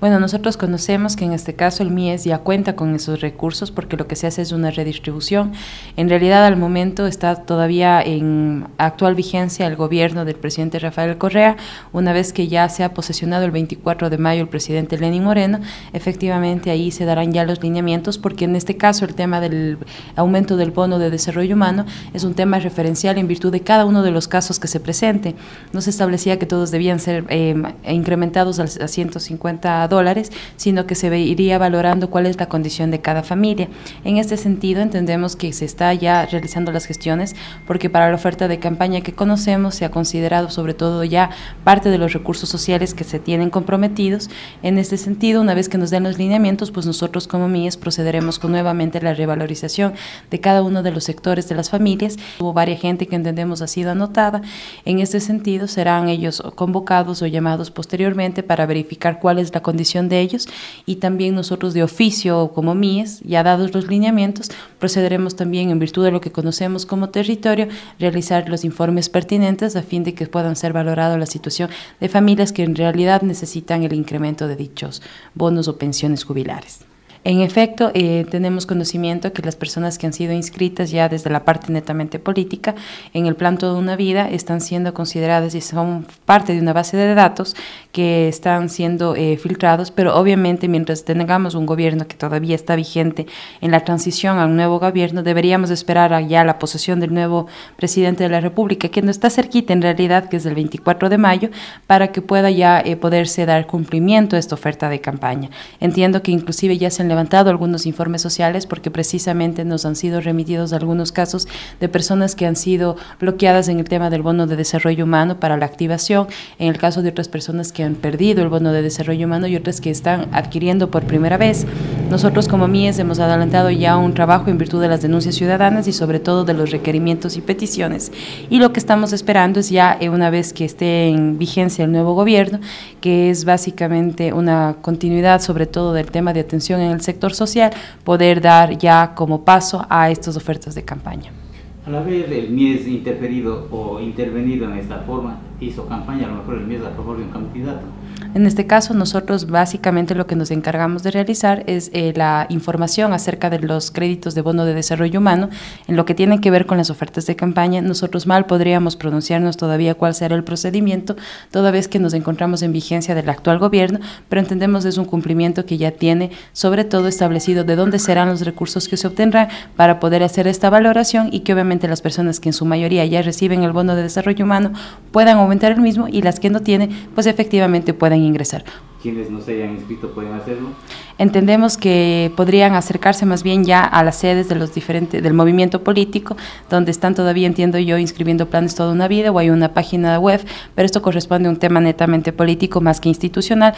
Bueno, nosotros conocemos que en este caso el MIES ya cuenta con esos recursos porque lo que se hace es una redistribución. En realidad al momento está todavía en actual vigencia el gobierno del presidente Rafael Correa. Una vez que ya se ha posesionado el 24 de mayo el presidente Lenín Moreno, efectivamente ahí se darán ya los lineamientos porque en este caso el tema del aumento del bono de desarrollo humano es un tema referencial en virtud de cada uno de los casos que se presente. No se establecía que todos debían ser eh, incrementados a 150 dólares, sino que se iría valorando cuál es la condición de cada familia. En este sentido, entendemos que se está ya realizando las gestiones porque para la oferta de campaña que conocemos se ha considerado sobre todo ya parte de los recursos sociales que se tienen comprometidos. En este sentido, una vez que nos den los lineamientos, pues nosotros como MIES procederemos con nuevamente la revalorización de cada uno de los sectores de las familias. Hubo varias gente que entendemos ha sido anotada. En este sentido, serán ellos convocados o llamados posteriormente para verificar cuál es la condición de ellos y también nosotros de oficio como MIES, ya dados los lineamientos, procederemos también en virtud de lo que conocemos como territorio, realizar los informes pertinentes a fin de que puedan ser valorados la situación de familias que en realidad necesitan el incremento de dichos bonos o pensiones jubilares. En efecto, eh, tenemos conocimiento que las personas que han sido inscritas ya desde la parte netamente política en el plan Toda una Vida están siendo consideradas y son parte de una base de datos que están siendo eh, filtrados, pero obviamente mientras tengamos un gobierno que todavía está vigente en la transición a un nuevo gobierno, deberíamos esperar ya la posesión del nuevo presidente de la República, que no está cerquita en realidad, que es el 24 de mayo, para que pueda ya eh, poderse dar cumplimiento a esta oferta de campaña. Entiendo que inclusive ya se han levantado algunos informes sociales porque precisamente nos han sido remitidos algunos casos de personas que han sido bloqueadas en el tema del bono de desarrollo humano para la activación, en el caso de otras personas que han perdido el bono de desarrollo humano y otras que están adquiriendo por primera vez. Nosotros como MIES hemos adelantado ya un trabajo en virtud de las denuncias ciudadanas y sobre todo de los requerimientos y peticiones. Y lo que estamos esperando es ya eh, una vez que esté en vigencia el nuevo gobierno, que es básicamente una continuidad sobre todo del tema de atención en el sector social, poder dar ya como paso a estas ofertas de campaña. Al haber el MIES interferido o intervenido en esta forma, hizo campaña a lo mejor el MIES a favor de un candidato. En este caso, nosotros básicamente lo que nos encargamos de realizar es eh, la información acerca de los créditos de bono de desarrollo humano. En lo que tiene que ver con las ofertas de campaña, nosotros mal podríamos pronunciarnos todavía cuál será el procedimiento, toda vez que nos encontramos en vigencia del actual gobierno, pero entendemos es un cumplimiento que ya tiene, sobre todo establecido de dónde serán los recursos que se obtendrán para poder hacer esta valoración y que obviamente las personas que en su mayoría ya reciben el bono de desarrollo humano puedan aumentar el mismo y las que no tienen, pues efectivamente puedan ingresar. Quienes no se hayan inscrito pueden hacerlo. Entendemos que podrían acercarse más bien ya a las sedes de los diferentes del movimiento político, donde están todavía entiendo yo inscribiendo planes toda una vida o hay una página web, pero esto corresponde a un tema netamente político más que institucional.